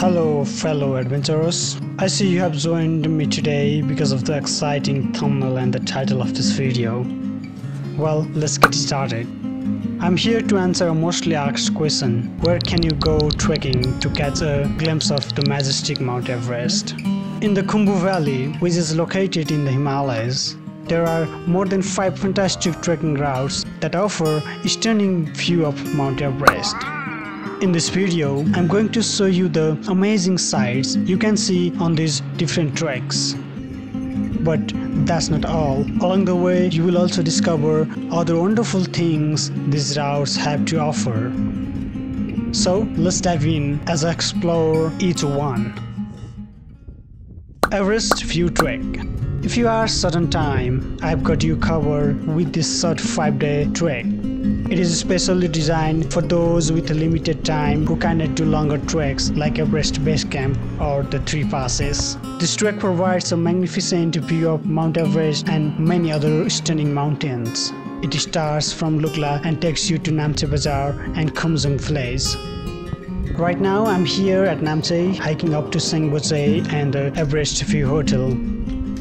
Hello fellow adventurers, I see you have joined me today because of the exciting thumbnail and the title of this video. Well, let's get started. I'm here to answer a mostly asked question, where can you go trekking to catch a glimpse of the majestic Mount Everest? In the Khumbu Valley, which is located in the Himalayas, there are more than 5 fantastic trekking routes that offer a stunning view of Mount Everest. In this video, I'm going to show you the amazing sights you can see on these different tracks. But that's not all. Along the way, you will also discover other wonderful things these routes have to offer. So let's dive in as I explore each one. Everest View Trek If you are certain time, I've got you covered with this short 5 day trek. It is specially designed for those with limited time who cannot do longer treks like Everest Base Camp or the Three Passes. This trek provides a magnificent view of Mount Everest and many other stunning mountains. It starts from Lukla and takes you to Namche Bazaar and Khumjung village. Right now I'm here at Namche hiking up to Syangboche and the Everest View Hotel.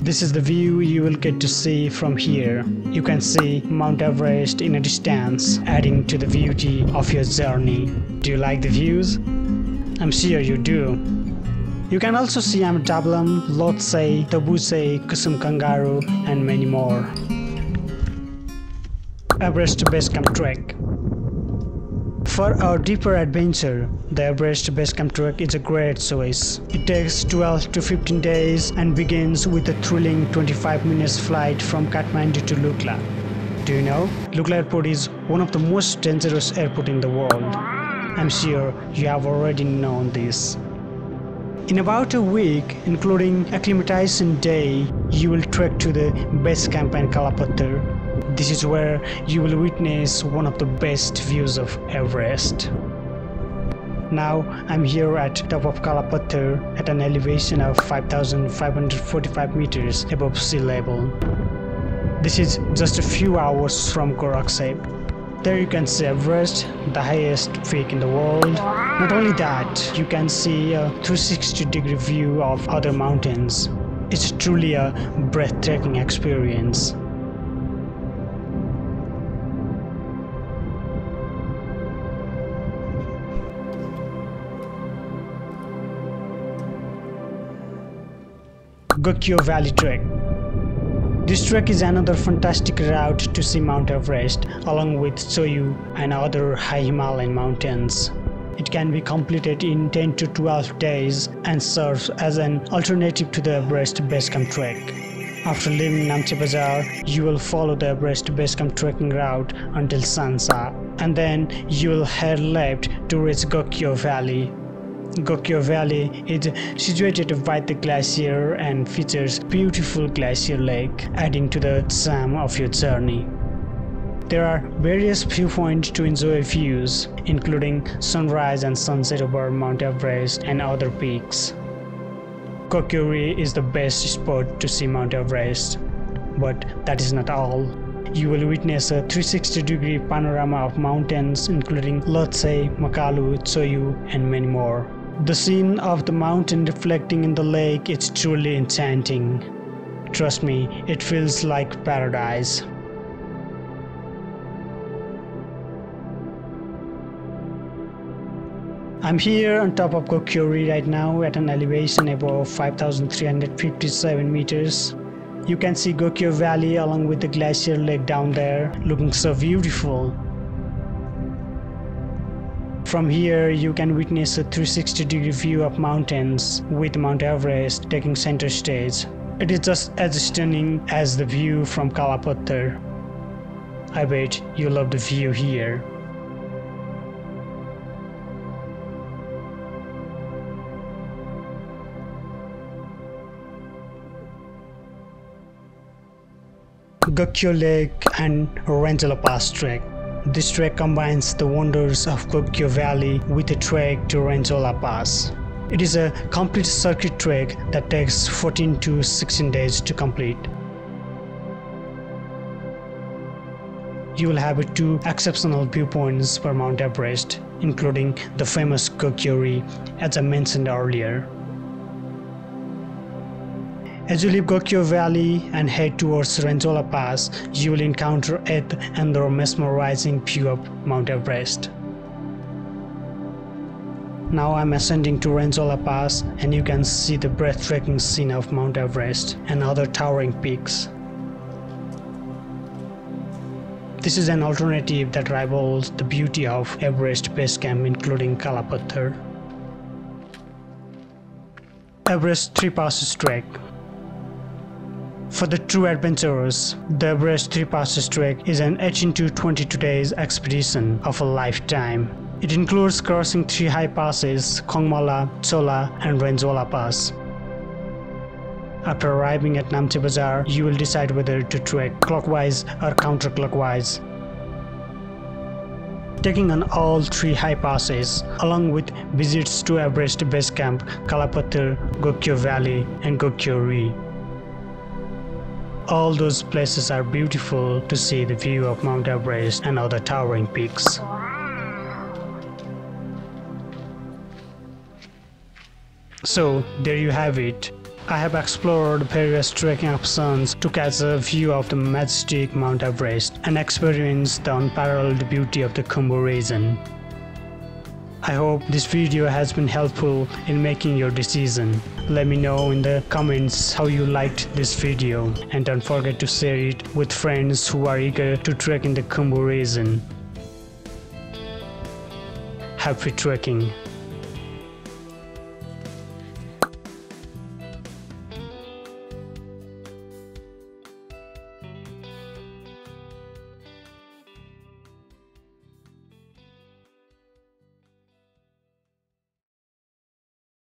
This is the view you will get to see from here. You can see Mount Everest in a distance, adding to the beauty of your journey. Do you like the views? I'm sure you do. You can also see Ama Dablam, Lhotse, Tobuche, Kusum Kangaru, and many more. Everest Base Camp Trek for our deeper adventure, the Everest Base Camp Trek is a great choice. It takes 12 to 15 days and begins with a thrilling 25 minutes flight from Kathmandu to Lukla. Do you know? Lukla Airport is one of the most dangerous airport in the world. I'm sure you have already known this. In about a week, including acclimatization day, you will trek to the base camp and Kalapathar, this is where you will witness one of the best views of Everest. Now I'm here at top of Kalapathar at an elevation of 5545 meters above sea level. This is just a few hours from Gorakshep. There you can see Everest, the highest peak in the world. Not only that, you can see a 360 degree view of other mountains. It's truly a breathtaking experience. Gokyo Valley Trek. This trek is another fantastic route to see Mount Everest along with Cho Oyu and other high Himalayan mountains. It can be completed in 10 to 12 days and serves as an alternative to the Everest Base Camp trek. After leaving Namche Bazaar, you will follow the Everest Base Camp trekking route until Sanasa, and then you will head left to reach Gokyo Valley. Gokyo Valley is situated by the glacier and features beautiful glacier lake, adding to the charm of your journey. There are various viewpoints to enjoy views, including sunrise and sunset over Mount Everest and other peaks. Gokyo-ri is the best spot to see Mount Everest, but that is not all. You will witness a 360 degree panorama of mountains including Lhotse, Makalu, Cho Oyu and many more. The scene of the mountain reflecting in the lake is truly enchanting. Trust me, it feels like paradise. I'm here on top of Gokyo-ri right now at an elevation above 5357 meters. You can see Gokyo Valley along with the glacier lake down there looking so beautiful. From here, you can witness a 360 degree view of mountains with Mount Everest taking center stage. It is just as stunning as the view from Kalapathar. I bet you love the view here. Gokyo Lake and Renjo La Pass Trek. This trek combines the wonders of Gokyo Valley with a trek to Renjo La Pass. It is a complete circuit trek that takes 14 to 16 days to complete. You will have two exceptional viewpoints for Mount Everest. including the famous Gokyo Ri as I mentioned earlier. As you leave Gokyo Valley and head towards Renjo La Pass, you will encounter it and the mesmerizing view of Mount Everest. Now I'm ascending to Renjo La Pass and you can see the breathtaking scene of Mount Everest and other towering peaks. This is an alternative that rivals the beauty of Everest Base Camp including Kalapathar. Everest 3 Passes Trek for the true adventurers, the Everest 3 Passes Trek is an 18 to 22 days expedition of a lifetime. It includes crossing three high passes, Kongma La, Chola and Renjo La Pass. After arriving at Namche Bazaar, you will decide whether to trek clockwise or counterclockwise. Taking on all three high passes, along with visits to Everest Base Camp, Kalapathar, Gokyo Valley and Gokyo Ri. All those places are beautiful to see the view of Mount Everest and other towering peaks. So there you have it. I have explored various trekking options to catch a view of the majestic Mount Everest and experience the unparalleled beauty of the Khumbu region. I hope this video has been helpful in making your decision. Let me know in the comments how you liked this video and don't forget to share it with friends who are eager to trek in the Khumbu region. Happy trekking!